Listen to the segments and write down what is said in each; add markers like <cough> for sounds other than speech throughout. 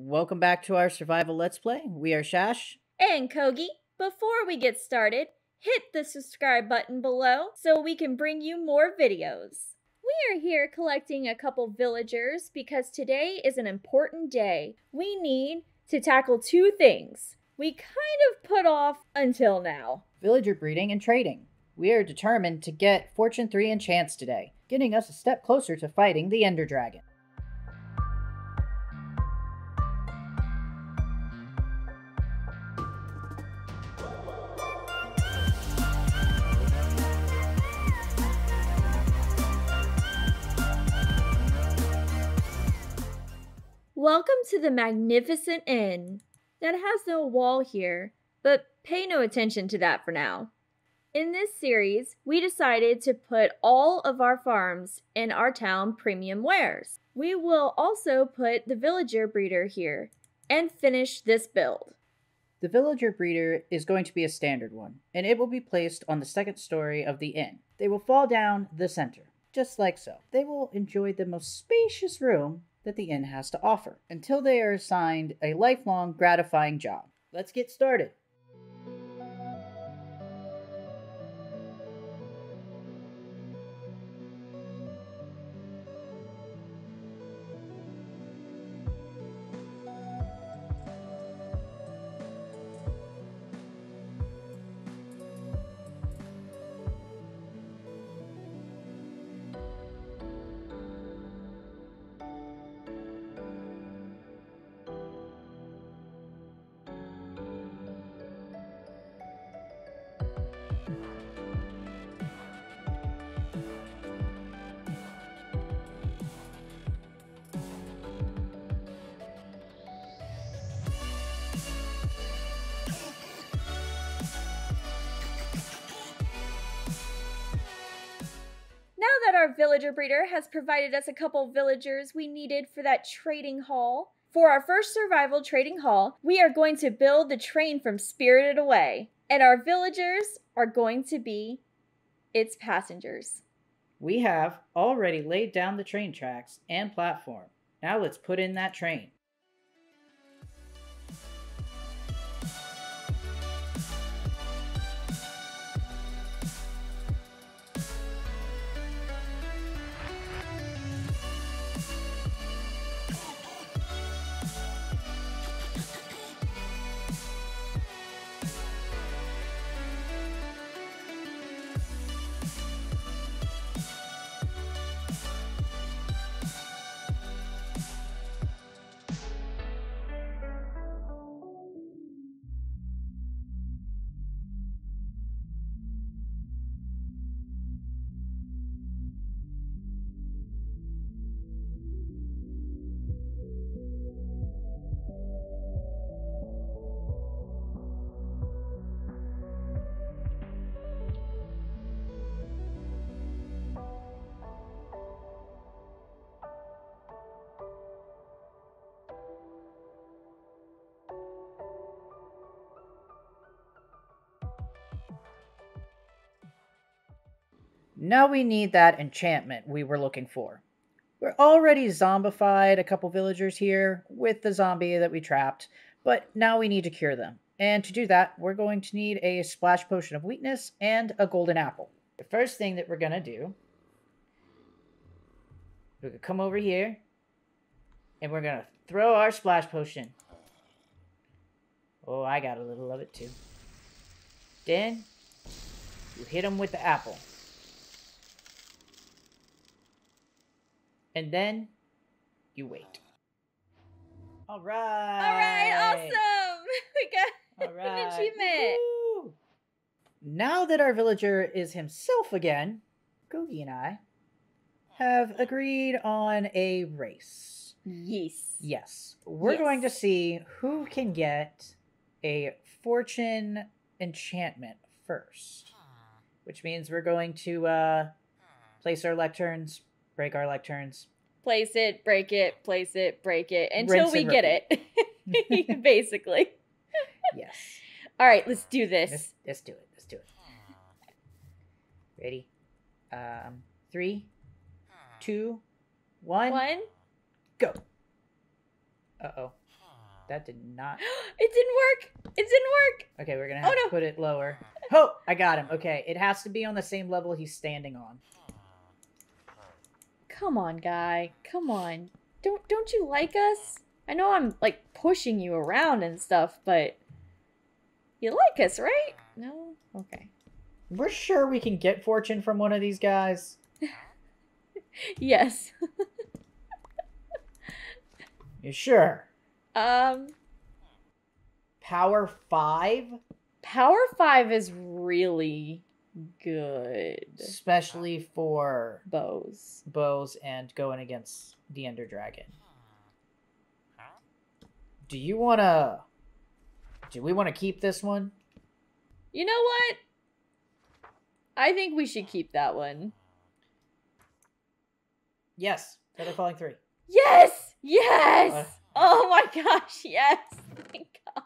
Welcome back to our survival let's play. We are Shash. And Kogi, before we get started, hit the subscribe button below so we can bring you more videos. We are here collecting a couple villagers because today is an important day. We need to tackle two things we kind of put off until now. Villager breeding and trading. We are determined to get Fortune 3 enchants today, getting us a step closer to fighting the Ender Dragon. Welcome to the magnificent inn that has no wall here, but pay no attention to that for now. In this series, we decided to put all of our farms in our town premium wares. We will also put the villager breeder here and finish this build. The villager breeder is going to be a standard one, and it will be placed on the second story of the inn. They will fall down the center, just like so. They will enjoy the most spacious room that the inn has to offer until they are assigned a lifelong gratifying job. Let's get started. Villager breeder has provided us a couple villagers we needed for that trading hall, for our first survival trading hall, we are going to build the train from Spirited Away, and our villagers are going to be its passengers. We have already laid down the train tracks and platform. Now let's put in that train. Now we need that enchantment we were looking for. We're already zombified a couple villagers here with the zombie that we trapped, but now we need to cure them. And to do that, we're going to need a splash potion of weakness and a golden apple. The first thing that we're going to do, we're going to come over here and we're going to throw our splash potion. Oh, I got a little of it too. Then you hit them with the apple. And then you wait. All right. All right, awesome. <laughs> We got All an achievement. Woo! Now that our villager is himself again, Kogi and I have agreed on a race. Yes. Yes. We're going to see who can get a fortune enchantment first. Which means we're going to uh, place our lecterns, break our lecterns. Place it, break it, place it, break it until Rinse we get it. <laughs> <laughs> Basically. Yes. All right, let's do this. Let's, let's do it. Let's do it. Ready? Um, three, two, one, One. go. Uh oh. that did not. <gasps> it didn't work. It didn't work. Okay, we're gonna Oh, have to put it lower. Oh, I got him. Okay, it has to be on the same level he's standing on. Come on, guy. Come on. Don't don't you like us? I know I'm like pushing you around and stuff, but you like us, right? No? Okay. We're sure we can get fortune from one of these guys. <laughs> Yes. <laughs> You sure? um Power five, Power 5 is really good. especially for Bows. bows and going against the Ender Dragon. Do you wanna? Do we want to keep this one? You know what? I think we should keep that one. Yes. Feather falling three. Yes! Yes! Uh, oh my gosh, yes! <laughs> Thank gosh.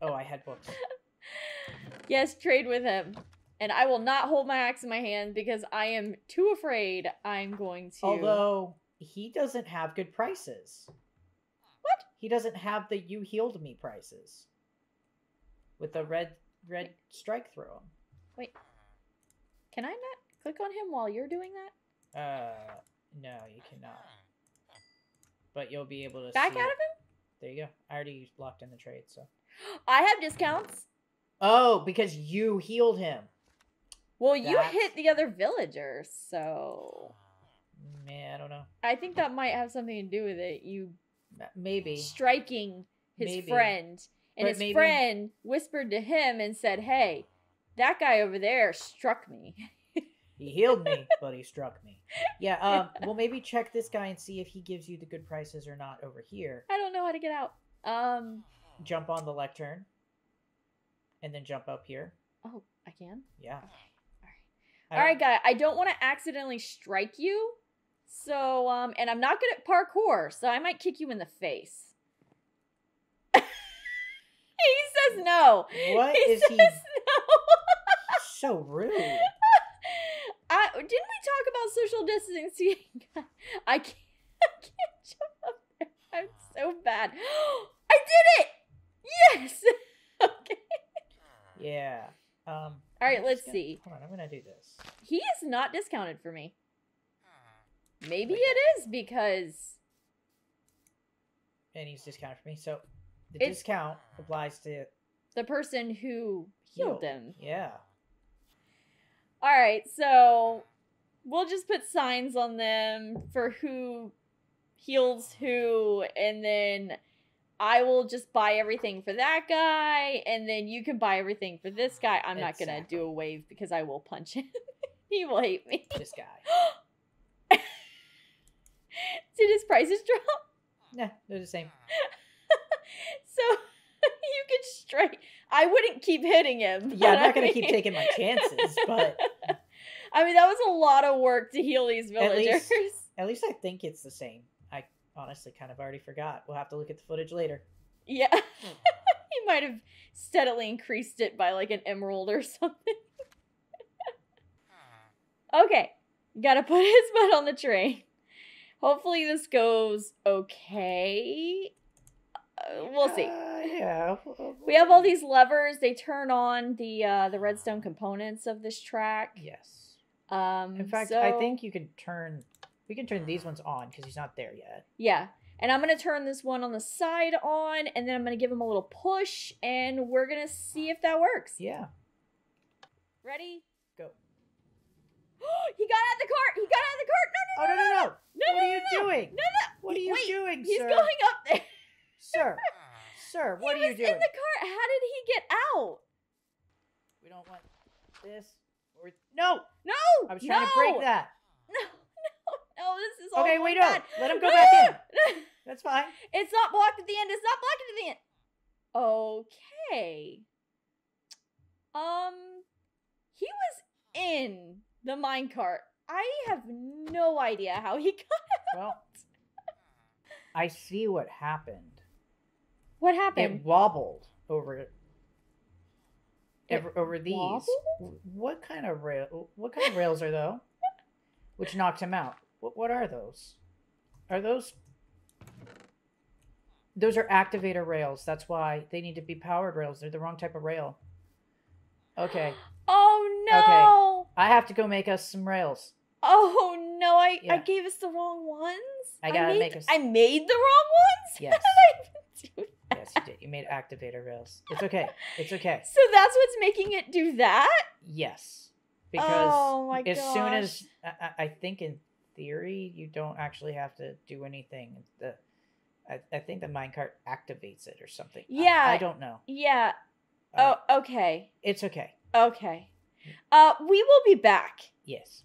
Oh, I had books. <laughs> Yes, trade with him. And I will not hold my axe in my hand because I am too afraid I'm going to. Although he doesn't have good prices. What? He doesn't have the you healed me prices. With the red red strike through him. Wait, Can I not click on him while you're doing that? Uh no, you cannot. But you'll be able to Back out it. of him? There you go. I already locked in the trade, so. <gasps> I have discounts. Oh, because you healed him. Well, you That's- hit the other villagers, so <sighs> Man, I don't know. I think that might have something to do with it. You Maybe. striking his Maybe. friend, and But his maybe- friend whispered to him and said, "Hey, that guy over there struck me." <laughs> He healed me, <laughs> but he struck me. Yeah, um, well, maybe check this guy and see if he gives you the good prices or not over here. I don't know how to get out. Um. Jump on the lectern, and then jump up here. Oh, I can. Yeah. Okay. All right. I All right, guy. I don't want to accidentally strike you, so um, and I'm not good at parkour, so I might kick you in the face. <laughs> he says no. What he is says he- <laughs> no. So rude. <laughs> I didn't we talk about social distancing? I can't, I can't jump up there. I'm so bad. <gasps> I did it! Yes! okay. Yeah. Um. All right, let's gonna- see. Hold on, I'm gonna do this. He is not discounted for me. Hmm. Maybe Like it is because And he's discounted for me. So the It's- discount applies to the person who healed healed. them. Yeah. All right, so we'll just put signs on them for who heals who, and then I will just buy everything for that guy, and then you can buy everything for this guy. I'm not gonna do a wave because I will punch him. <laughs> he will hate me. This guy. <laughs> Did his prices drop? Nah, they're the same. <laughs> So you could straight. I wouldn't keep hitting him. Yeah, I'm not I gonna keep taking my chances, but I mean that was a lot of work to heal these At villagers. least- at least I think it's the same. Honestly kind of already forgot. We'll have to look at the footage later. Yeah. <laughs> he might have steadily increased it by like an emerald or <laughs> something. okay. Gotta put <laughs> his butt on the train. Hopefully this goes okay. Uh, we'll see. Uh, yeah. We have all these levers. They turn on the uh, the redstone components of this track. Yes. Um, In fact, I think you could turn. We can turn these ones on because he's not there yet. Yeah. And I'm going to turn this one on the side on, and then I'm going to give him a little push, and we're going to see if that works. Yeah. Ready? Go. <gasps> he got out of the cart! He got out of the cart! No, Oh no, no no no! no, what no, are you no, doing? No, no! What are you Wait, doing, He's sir? going up there. Sir, <laughs> sir, what he are you doing? in the cart. How did he get out? We don't want this. Or no, No! I was trying to break that. No, no, no, this is all Okay, wait, bad. Let him go back in. <laughs> That's fine. It's not blocked at the end. It's not blocked at the end. Okay. Um, he was in the minecart. I have no idea how he <laughs> got. Well, I see what happened. What happened? It wobbled over It ever, over these. wobbled? What kind of rail? What kind of rails are those? <laughs> Which knocked him out. What what are those? Are those? Those are activator rails. That's why they need to be powered rails. They're the wrong type of rail. Okay. <gasps> Oh no. Okay. I have to go make us some rails. Oh no, I, I gave us the wrong ones. I gotta made, make us- I made the wrong ones? <laughs> Yes. How did I even do that? Yes, you did. You made activator rails. It's okay. It's okay. <laughs> So that's what's making it do that? Yes. Because Oh as soon as. I, I I think in theory you don't actually have to do anything. The I, I think the minecart activates it or something. Yeah. I, don't know. Yeah. Uh, Oh, okay. It's okay. Okay. Uh, we will be back. Yes.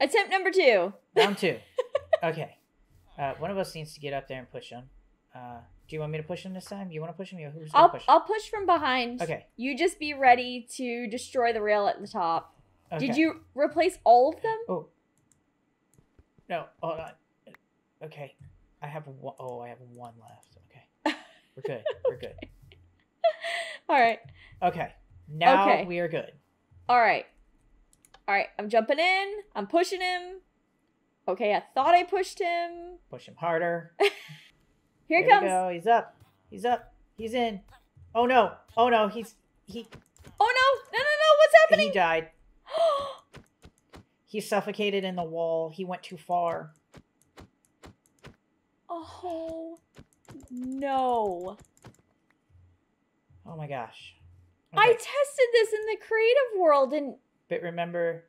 Attempt number two. Round two. <laughs> okay. Uh, one of us needs to get up there and push him. Uh, do you want me to push him this time? You want to push him? Who's gonna I'll push? him? I'll push from behind. Okay. You just be ready to destroy the rail at the top. Did you replace all of them? Oh. No, hold on. Okay. I have one oh I have one left. Okay. We're good. <laughs> We're good. All right. Okay. Now Okay. we are good. All right. All right. I'm jumping in. I'm pushing him. Okay, I thought I pushed him. Push him harder. <laughs> Here There he comes. go. He's up. He's up. He's in. Oh no. Oh no. He's he Oh no! No, no, no! What's happening? he died. <gasps> He suffocated in the wall. He went too far. oh no! Oh my gosh. I tested this in the creative world and But remember,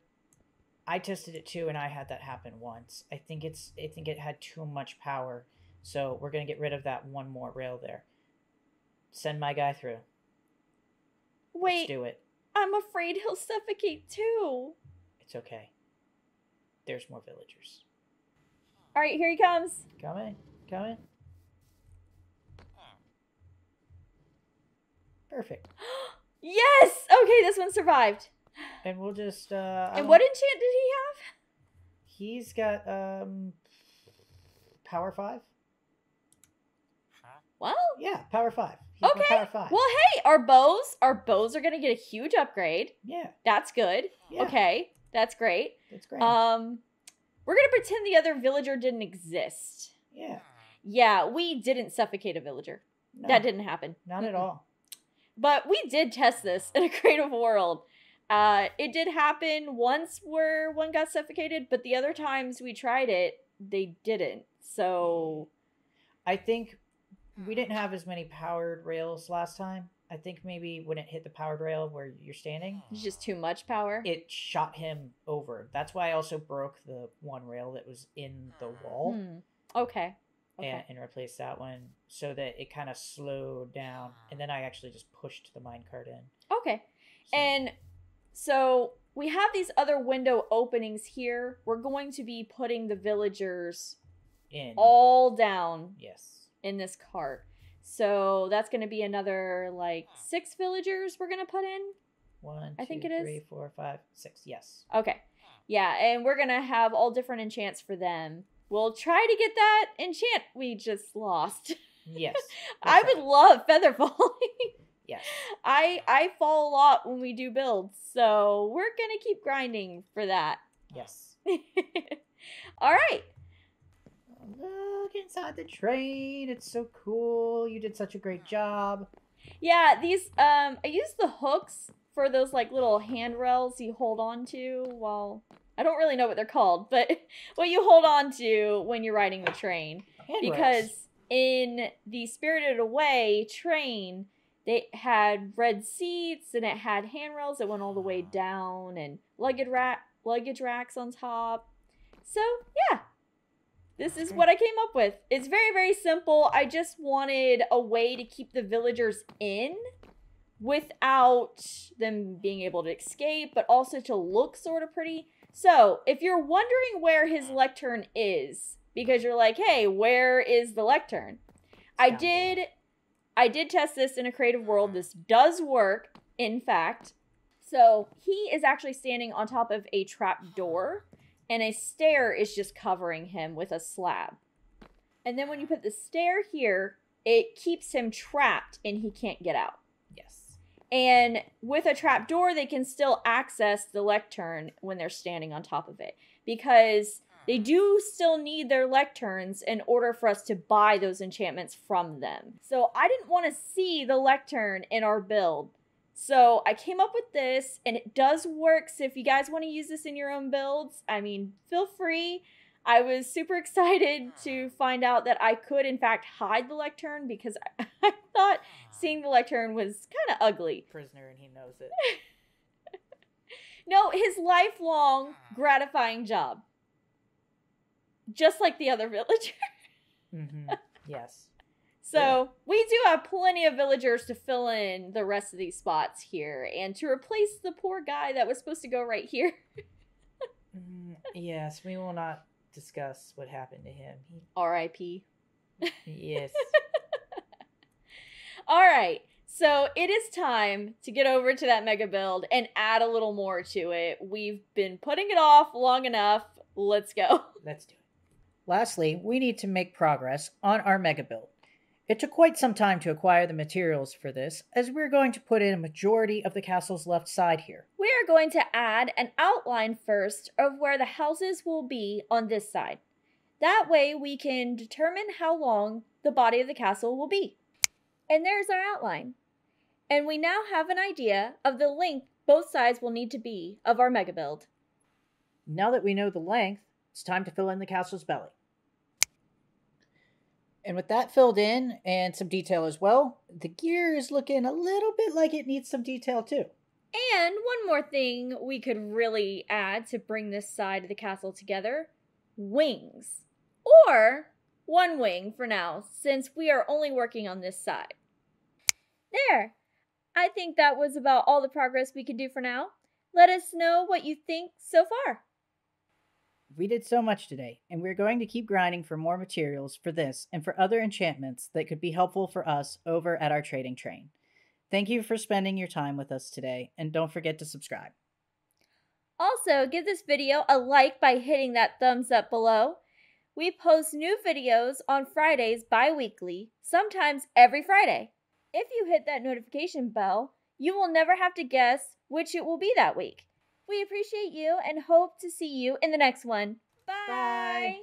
I tested it too, and I had that happen once. I think it's I think it had too much power, so we're gonna get rid of that one more rail there. Send my guy through. Wait. Let's do it. I'm afraid he'll suffocate too. It's okay. There's more villagers. All right, here he comes. Coming, coming. Perfect. <gasps> Yes. Okay, this one survived. And we'll just. Uh, And what enchant did he have? He's got um. Power five. Well, Yeah, power five. He's Okay. Power five. well, hey, our bows, our bows are gonna get a huge upgrade. Yeah. That's good. Yeah. Okay, that's great. That's great. Um, we're gonna pretend the other villager didn't exist. yeah. Yeah, we didn't suffocate a villager. No, That didn't happen. Not at all. But we did test this in a <laughs> creative world. Uh, it did happen once where one got suffocated, but the other times we tried it, they didn't. So I think we didn't have as many powered rails last time. I think maybe when it hit the powered rail where you're standing, hmm. it's just too much power. it shot him over. That's why I also broke the one rail that was in the hmm. wall Hmm. Okay. Okay. and, and replaced that one so that it kind of slowed down. Ah. And then I actually just pushed the minecart in. okay. So- And so we have these other window openings here. We're going to be putting the villagers in. all down yes. In this cart. So that's going to be another like six villagers we're going to put in. One, I think two, it is. three, four, five, six. Yes. Okay. Yeah, and we're going to have all different enchants for them. We'll try to get that enchant we just lost. Yes. <laughs> I would love feather falling. <laughs> Yes. <laughs> I I fall a lot when we do builds, so we're gonna keep grinding for that. Yes. All right. Look inside the train. It's so cool. You did such a great job. Yeah, these um I use the hooks for those like little handrails you hold on to while I don't really know what they're called, but <laughs> what you hold on to when you're riding the train. Handrails. Because in the Spirited Away train, they had red seats and it had handrails that went all the way down and luggage rack luggage racks on top. So yeah. This is what I came up with. It's very, very simple. I just wanted a way to keep the villagers in without them being able to escape, but also to look sort of pretty. So, if you're wondering where his lectern is, because you're like, hey, where is the lectern? I did. I did test this in a creative world. This does work, in fact. So he is actually standing on top of a trap door, and a stair is just covering him with a slab. And then when you put the stair here, it keeps him trapped and he can't get out. Yes. And with a trap door, they can still access the lectern when they're standing on top of it. Because they do still need their lecterns in order for us to buy those enchantments from them. So I didn't want to see the lectern in our build. So I came up with this and it does work. So if you guys want to use this in your own builds, I mean, feel free. I was super <laughs> excited to ah. find out that I could, in fact, hide the lectern because I, <laughs> I thought ah. seeing the lectern was kind of ugly. Prisoner, and he knows it. <laughs> no, his lifelong ah. gratifying job. Just like the other villager. mm-hmm. Yes. So yeah. we do have plenty of villagers to fill in the rest of these spots here and to replace the poor guy that was supposed to go right here. <laughs> mm, yes, we will not discuss what happened to him. He... R.I.P. Yes. <laughs> All right. So it is time to get over to that mega build and add a little more to it. We've been putting it off long enough. Let's go. <laughs> Let's do it. Lastly, we need to make progress on our mega build. It took quite some time to acquire the materials for this, as we're going to put in a majority of the castle's left side here. We are going to add an outline first of where the houses will be on this side. That way we can determine how long the body of the castle will be. And there's our outline. And we now have an idea of the length both sides will need to be of our mega build. Now that we know the length, it's time to fill in the castle's belly. And with that filled in and some detail as well, the gear is looking a little bit like it needs some detail too. And one more thing we could really add to bring this side of the castle together wings. Or one wing for now, since we are only working on this side. There! I think that was about all the progress we could do for now. Let us know what you think so far. We did so much today, and we're going to keep grinding for more materials for this and for other enchantments that could be helpful for us over at our trading train. Thank you for spending your time with us today, and don't forget to subscribe. Also, give this video a like by hitting that thumbs up below. We post new videos on Fridays bi weekly, sometimes every Friday. If you hit that notification bell, you will never have to guess which it will be that week. We appreciate you and hope to see you in the next one. Bye. Bye.